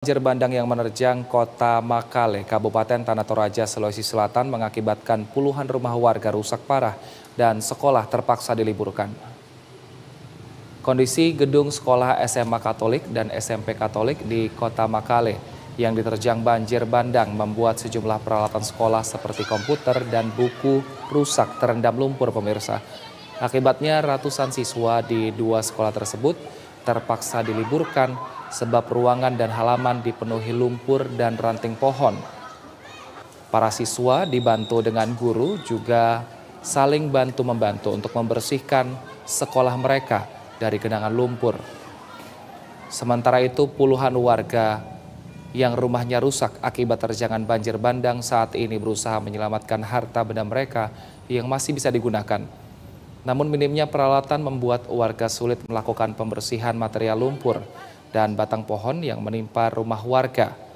Banjir bandang yang menerjang kota Makale, Kabupaten Tanah Toraja, Sulawesi Selatan mengakibatkan puluhan rumah warga rusak parah dan sekolah terpaksa diliburkan. Kondisi gedung sekolah SMA Katolik dan SMP Katolik di kota Makale yang diterjang banjir bandang membuat sejumlah peralatan sekolah seperti komputer dan buku rusak terendam lumpur pemirsa. Akibatnya ratusan siswa di dua sekolah tersebut terpaksa diliburkan sebab ruangan dan halaman dipenuhi lumpur dan ranting pohon. Para siswa dibantu dengan guru juga saling bantu-membantu untuk membersihkan sekolah mereka dari genangan lumpur. Sementara itu puluhan warga yang rumahnya rusak akibat terjangan banjir bandang saat ini berusaha menyelamatkan harta benda mereka yang masih bisa digunakan. Namun minimnya peralatan membuat warga sulit melakukan pembersihan material lumpur dan batang pohon yang menimpa rumah warga.